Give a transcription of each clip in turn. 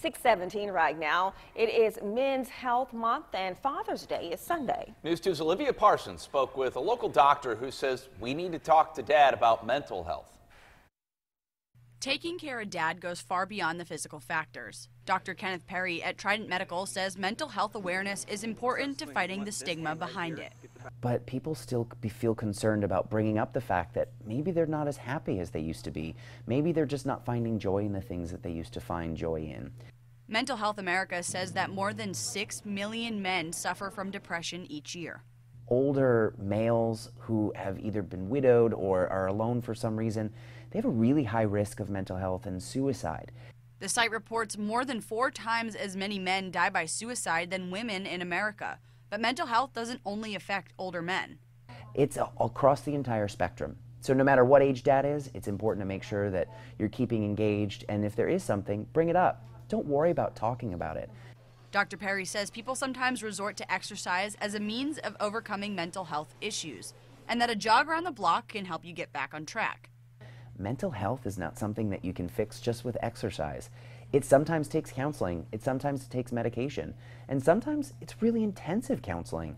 617 right now. It is Men's Health Month and Father's Day is Sunday. News 2's Olivia Parsons spoke with a local doctor who says we need to talk to dad about mental health. Taking care of dad goes far beyond the physical factors. Dr. Kenneth Perry at Trident Medical says mental health awareness is important to fighting the stigma behind it. But people still feel concerned about bringing up the fact that maybe they're not as happy as they used to be. Maybe they're just not finding joy in the things that they used to find joy in. Mental Health America says that more than 6 million men suffer from depression each year. Older males who have either been widowed or are alone for some reason, they have a really high risk of mental health and suicide. The site reports more than four times as many men die by suicide than women in America. But mental health doesn't only affect older men. It's across the entire spectrum. So no matter what age dad is, it's important to make sure that you're keeping engaged. And if there is something, bring it up. Don't worry about talking about it. Dr. Perry says people sometimes resort to exercise as a means of overcoming mental health issues, and that a jog around the block can help you get back on track. Mental health is not something that you can fix just with exercise. It sometimes takes counseling, it sometimes takes medication, and sometimes it's really intensive counseling.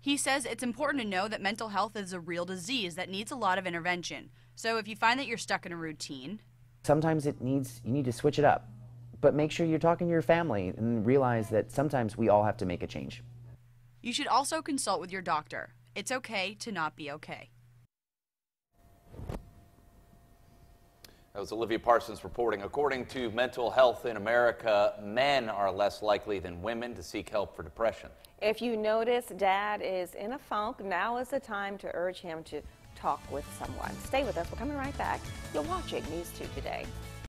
He says it's important to know that mental health is a real disease that needs a lot of intervention. So if you find that you're stuck in a routine, sometimes it needs you need to switch it up. But make sure you're talking to your family and realize that sometimes we all have to make a change. You should also consult with your doctor. It's okay to not be okay. That was Olivia Parsons reporting. According to Mental Health in America, men are less likely than women to seek help for depression. If you notice dad is in a funk, now is the time to urge him to talk with someone. Stay with us. We're coming right back. You're watching News 2 today.